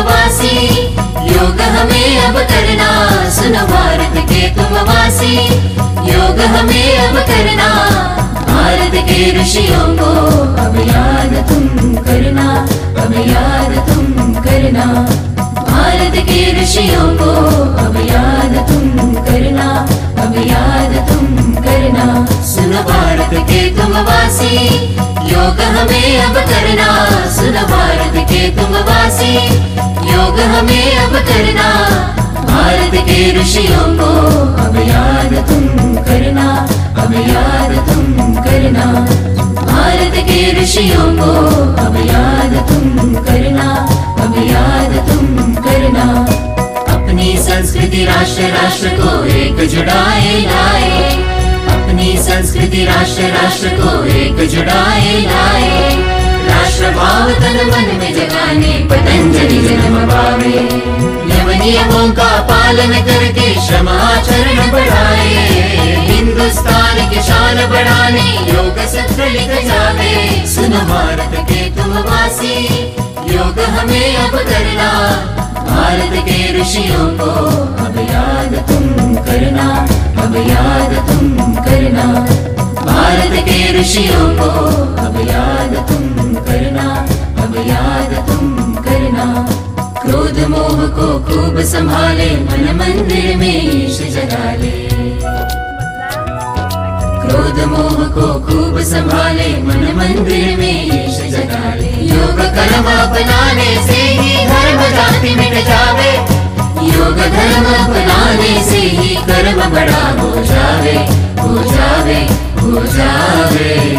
वासी योग हमें अब करना, सुनो भारत के तुम वासी योग हमें अब करना, भारत के ऋषियों को अब याद तुम करना, अब याद तुम करना। भारत के ऋषियों को अब याद तुम करना, अब याद तुम करना। सुनो भारत के तुम वासी योग हमें अब करना करना। भारत के ऋषियों को अब याद तुम करना, अब याद तुम करना। भारत के ऋषियों को अब याद तुम करना, अब याद तुम करना। अपनी संस्कृति राष्ट्र राष्ट्र को एक जुड़ाए लाए। अपनी संस्कृति राष्ट्र राष्ट्र को एक जुड़ाए लाए। राष्ट्र भाव तन मन में जगाने, पतंजलि जन्म पावे। यम नियमों का पालन करके क्षमाचरण बढ़ाए। हिंदुस्तान की शान बढ़ाने योग सूत्र लिख जावे। सुनो भारत के तुम वासी योग हमें अब करना। भारत के ऋषियों को अब याद तुम करना, अब याद तुम करना। भारत के ऋषियों को क्रोध मोह को खूब संभाले, मन मंदिर में ईश जगा ले क्रोध मोह को खूब संभाले, मन मंदिर में ईश जगा ले योग कर्म अपनाने से ही धर्म जाति मिट जावे। योग धर्म अपनाने से ही कर्म बड़ा हो जावे हो जावे हो जावे।